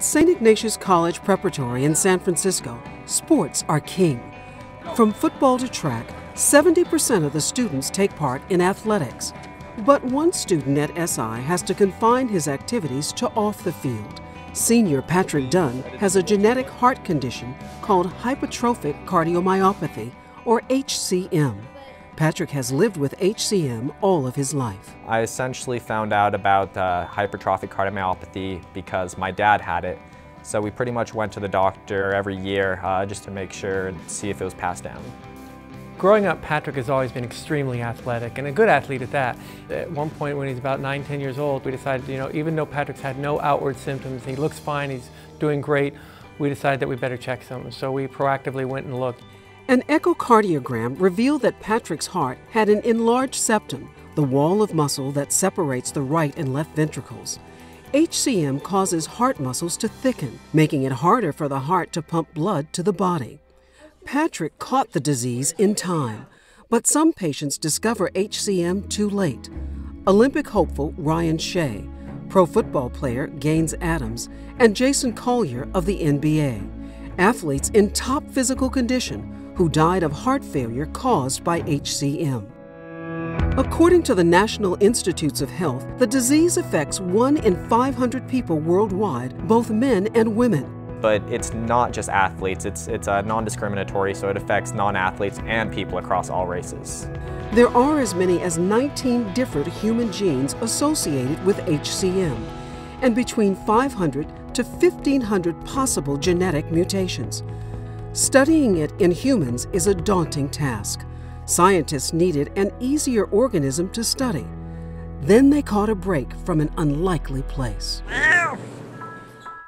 At St. Ignatius College Preparatory in San Francisco, sports are king. From football to track, 70% of the students take part in athletics. But one student at SI has to confine his activities to off the field. Senior Patrick Dunn has a genetic heart condition called hypertrophic cardiomyopathy, or HCM. Patrick has lived with HCM all of his life. I essentially found out about uh, hypertrophic cardiomyopathy because my dad had it. So we pretty much went to the doctor every year uh, just to make sure and see if it was passed down. Growing up, Patrick has always been extremely athletic and a good athlete at that. At one point when he's about nine, 10 years old, we decided, you know, even though Patrick's had no outward symptoms, he looks fine, he's doing great, we decided that we better check some. So we proactively went and looked. An echocardiogram revealed that Patrick's heart had an enlarged septum, the wall of muscle that separates the right and left ventricles. HCM causes heart muscles to thicken, making it harder for the heart to pump blood to the body. Patrick caught the disease in time, but some patients discover HCM too late. Olympic hopeful Ryan Shay, pro football player Gaines Adams, and Jason Collier of the NBA, athletes in top physical condition who died of heart failure caused by HCM. According to the National Institutes of Health, the disease affects 1 in 500 people worldwide, both men and women but it's not just athletes, it's, it's uh, non-discriminatory, so it affects non-athletes and people across all races. There are as many as 19 different human genes associated with HCM, and between 500 to 1,500 possible genetic mutations. Studying it in humans is a daunting task. Scientists needed an easier organism to study. Then they caught a break from an unlikely place.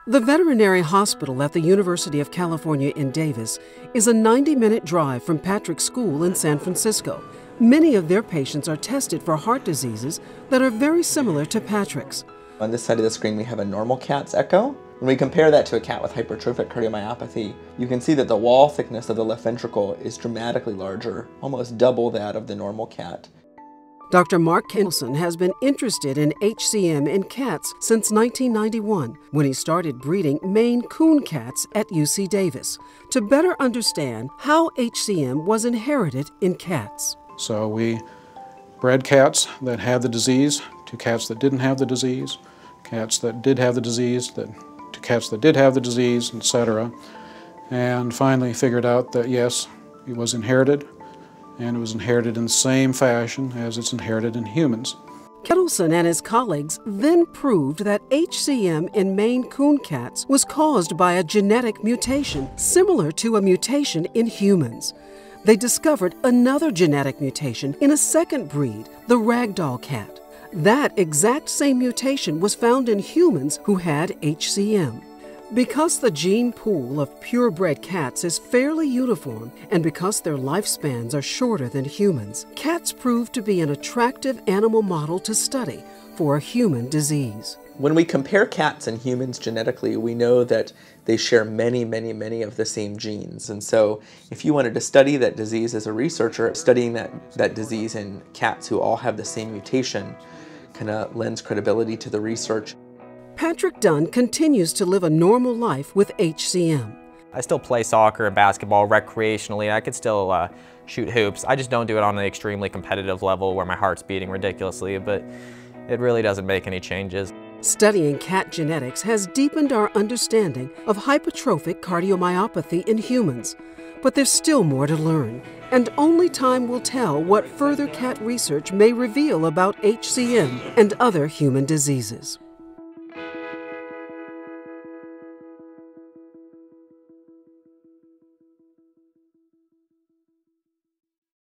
The veterinary hospital at the University of California in Davis is a 90 minute drive from Patrick's school in San Francisco. Many of their patients are tested for heart diseases that are very similar to Patrick's. On this side of the screen, we have a normal cat's echo. When we compare that to a cat with hypertrophic cardiomyopathy, you can see that the wall thickness of the left ventricle is dramatically larger, almost double that of the normal cat. Dr. Mark Kittleson has been interested in HCM in cats since 1991 when he started breeding Maine Coon cats at UC Davis to better understand how HCM was inherited in cats. So we bred cats that had the disease to cats that didn't have the disease, cats that did have the disease that, to cats that did have the disease, etc. And finally figured out that yes, it was inherited and it was inherited in the same fashion as it's inherited in humans. Kittleson and his colleagues then proved that HCM in Maine Coon cats was caused by a genetic mutation similar to a mutation in humans. They discovered another genetic mutation in a second breed, the ragdoll cat. That exact same mutation was found in humans who had HCM. Because the gene pool of purebred cats is fairly uniform and because their lifespans are shorter than humans, cats prove to be an attractive animal model to study for a human disease. When we compare cats and humans genetically, we know that they share many, many, many of the same genes. And so if you wanted to study that disease as a researcher, studying that, that disease in cats who all have the same mutation kind of lends credibility to the research. Patrick Dunn continues to live a normal life with HCM. I still play soccer and basketball recreationally. I could still uh, shoot hoops. I just don't do it on an extremely competitive level where my heart's beating ridiculously, but it really doesn't make any changes. Studying cat genetics has deepened our understanding of hypertrophic cardiomyopathy in humans. But there's still more to learn, and only time will tell what further cat research may reveal about HCM and other human diseases.